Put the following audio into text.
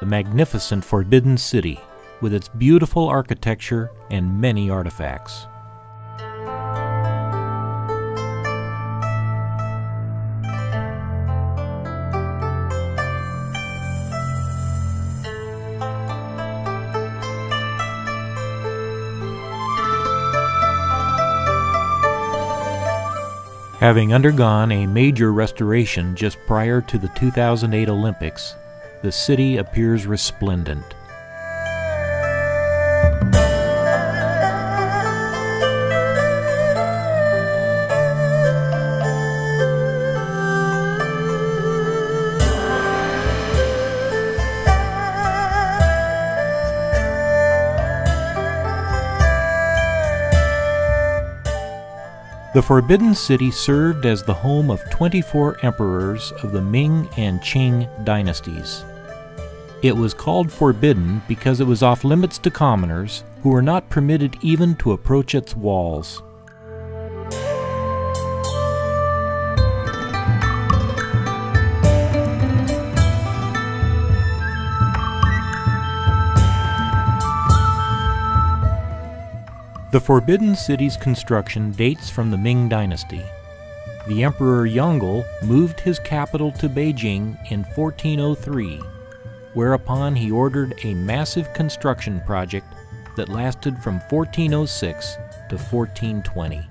The magnificent Forbidden City, with its beautiful architecture and many artifacts. Having undergone a major restoration just prior to the 2008 Olympics, the city appears resplendent. The Forbidden City served as the home of 24 emperors of the Ming and Qing dynasties. It was called forbidden because it was off limits to commoners who were not permitted even to approach its walls. The Forbidden City's construction dates from the Ming Dynasty. The Emperor Yongle moved his capital to Beijing in 1403, whereupon he ordered a massive construction project that lasted from 1406 to 1420.